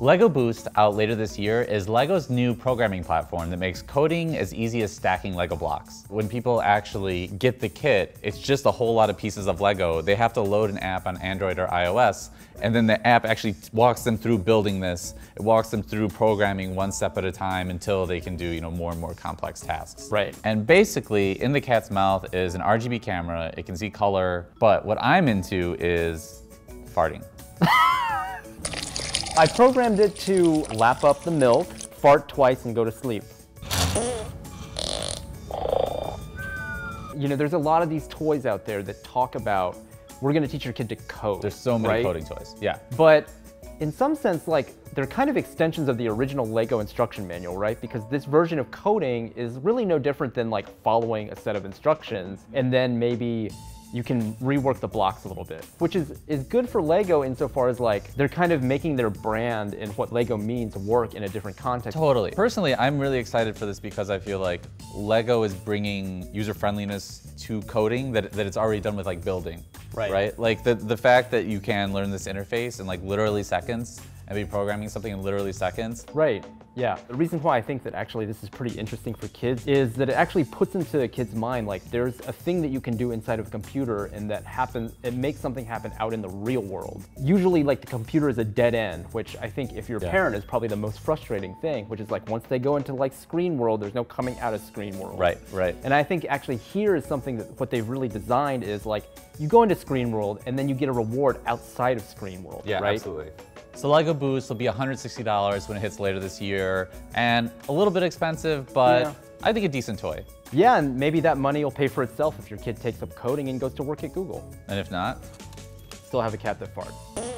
LEGO Boost out later this year is LEGO's new programming platform that makes coding as easy as stacking LEGO blocks. When people actually get the kit, it's just a whole lot of pieces of LEGO. They have to load an app on Android or iOS, and then the app actually walks them through building this. It walks them through programming one step at a time until they can do you know more and more complex tasks. Right. And basically, in the cat's mouth is an RGB camera. It can see color, but what I'm into is farting. I programmed it to lap up the milk, fart twice, and go to sleep. You know, there's a lot of these toys out there that talk about we're going to teach your kid to code. There's so many right? coding toys. Yeah. But in some sense, like they're kind of extensions of the original Lego instruction manual, right? Because this version of coding is really no different than like following a set of instructions and then maybe you can rework the blocks a little bit, which is, is good for Lego insofar as like they're kind of making their brand and what Lego means work in a different context. Totally. Personally, I'm really excited for this because I feel like Lego is bringing user friendliness to coding that, that it's already done with like building. Right. Right? Like the, the fact that you can learn this interface in like literally seconds and be programming something in literally seconds. Right. Yeah. The reason why I think that actually this is pretty interesting for kids is that it actually puts into a kid's mind like there's a thing that you can do inside of a computer and that happens, it makes something happen out in the real world. Usually like the computer is a dead end, which I think if you're a Yeah. parent is probably the most frustrating thing, which is like once they go into like screen world, there's no coming out of screen world. Right, right. And I think actually here is something that what they've really designed is like you go into screen world and then you get a reward outside of screen world. Yeah, right? absolutely. So Lego Boost will be $160 when it hits later this year, and a little bit expensive, but Yeah. I think a decent toy. Yeah, and maybe that money will pay for itself if your kid takes up coding and goes to work at Google. And if not, Still have a cat that farts.